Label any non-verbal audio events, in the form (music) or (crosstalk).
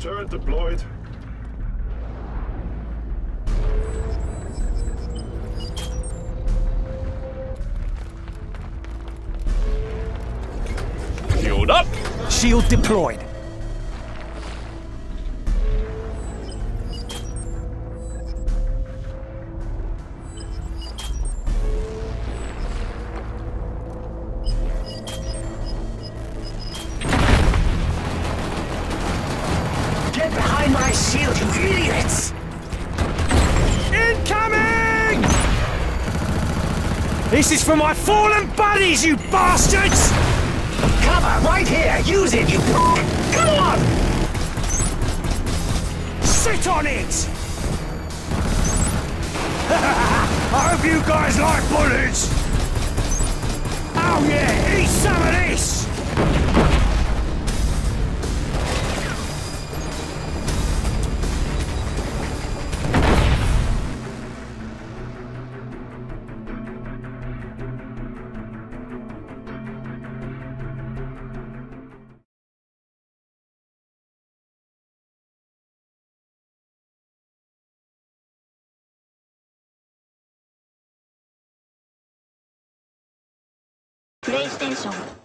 Turret deployed. Shield deployed. Get behind my shield, you idiots! Incoming! This is for my fallen buddies, you bastards! Use it, you Come on! Sit on it! (laughs) I hope you guys like bullets! Oh yeah, eat some of this! 英雄。